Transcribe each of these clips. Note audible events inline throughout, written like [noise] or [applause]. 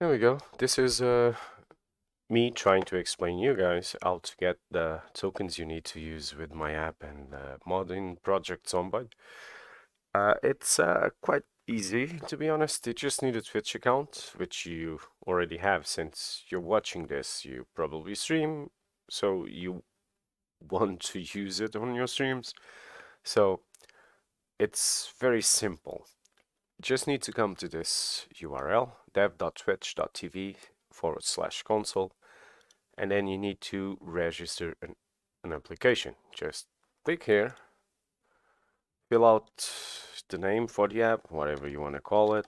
There we go. This is uh, me trying to explain you guys how to get the tokens you need to use with my app and uh, modding project Zomboid. Uh, it's uh, quite easy to be honest. You just need a Twitch account, which you already have since you're watching this. You probably stream, so you want to use it on your streams. So it's very simple just need to come to this URL, dev.twitch.tv forward slash console, and then you need to register an, an application. Just click here, fill out the name for the app, whatever you want to call it,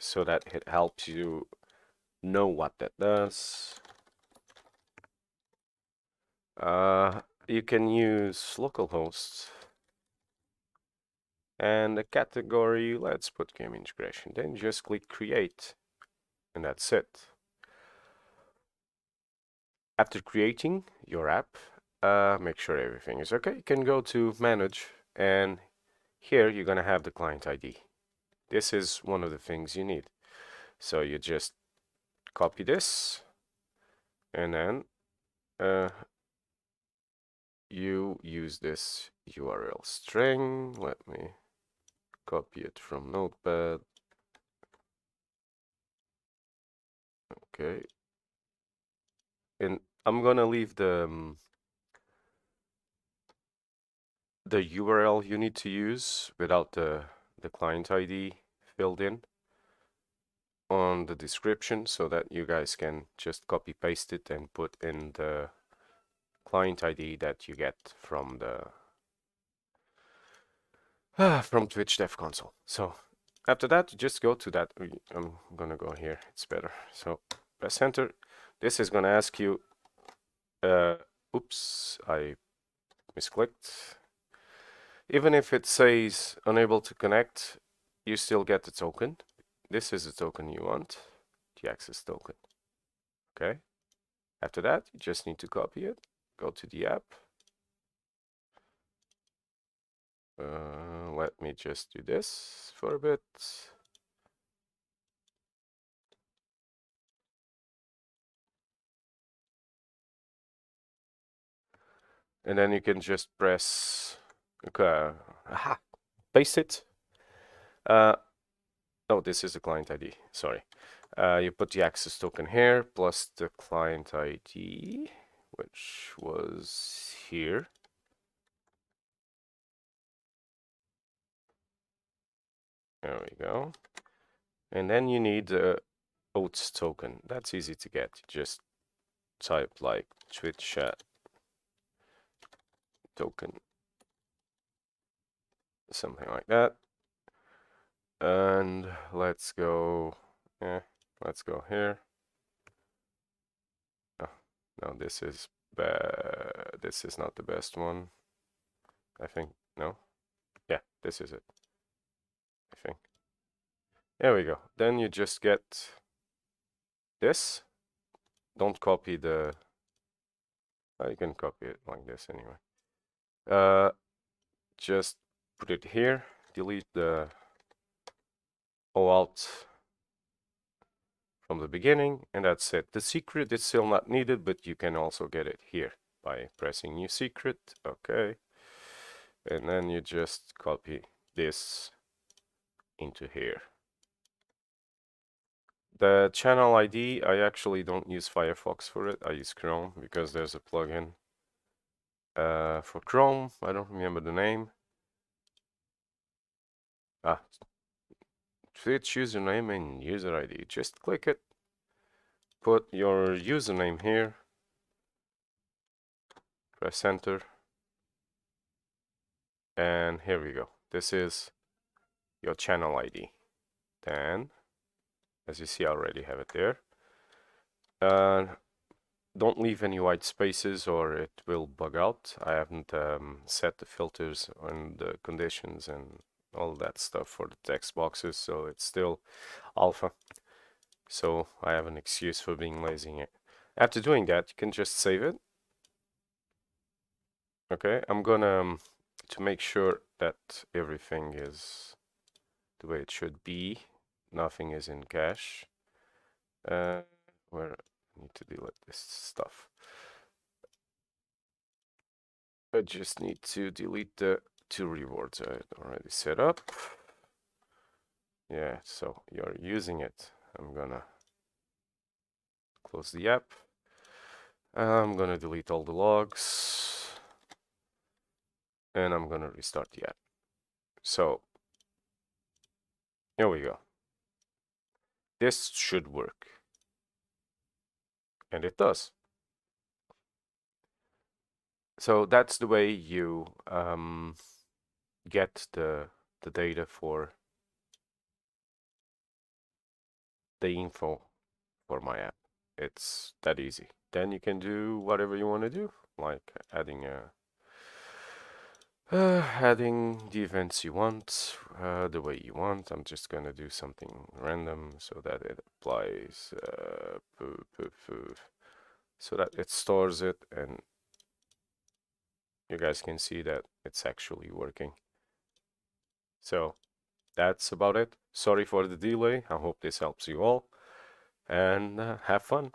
so that it helps you know what that does. Uh, you can use localhost and the category let's put game integration then just click create and that's it. After creating your app uh, make sure everything is okay. You can go to manage and here you're gonna have the client ID this is one of the things you need. So you just copy this and then uh, you use this URL string. Let me copy it from notepad okay and I'm gonna leave the um, the URL you need to use without the the client ID filled in on the description so that you guys can just copy paste it and put in the client ID that you get from the [sighs] from Twitch Dev Console. So after that, just go to that. I'm gonna go here. It's better. So press enter. This is gonna ask you. Uh, oops, I misclicked. Even if it says unable to connect, you still get the token. This is the token you want, the access token. Okay. After that, you just need to copy it. Go to the app Uh, let me just do this for a bit. And then you can just press, okay, aha, paste it. Uh, oh, this is the client ID, sorry. Uh, you put the access token here plus the client ID, which was here. There we go. And then you need the OAuth token. That's easy to get. Just type like Twitch chat token. Something like that. And let's go, yeah, let's go here. Oh, no, this is bad. This is not the best one. I think, no? Yeah, this is it. There we go. Then you just get this. Don't copy the... Oh, you can copy it like this anyway. Uh, just put it here. Delete the OAuth from the beginning and that's it. The secret is still not needed, but you can also get it here by pressing new secret. Okay. And then you just copy this into here. The channel ID, I actually don't use Firefox for it. I use Chrome because there's a plugin uh, for Chrome. I don't remember the name. Ah, Twitch username and user ID. Just click it. Put your username here. Press enter. And here we go. This is your channel ID. Then, as you see, I already have it there. Uh, don't leave any white spaces or it will bug out. I haven't um, set the filters and the conditions and all that stuff for the text boxes, so it's still alpha. So I have an excuse for being lazy. After doing that, you can just save it. Okay, I'm gonna, um, to make sure that everything is the way it should be. Nothing is in cache. Uh, where I need to delete this stuff. I just need to delete the two rewards I already set up. Yeah, so you're using it. I'm gonna close the app. I'm gonna delete all the logs and I'm gonna restart the app. So here we go. This should work. And it does. So that's the way you um, get the, the data for the info for my app. It's that easy. Then you can do whatever you want to do, like adding a uh, adding the events you want uh, the way you want. I'm just gonna do something random so that it applies uh, so that it stores it and you guys can see that it's actually working. So that's about it. Sorry for the delay. I hope this helps you all and uh, have fun.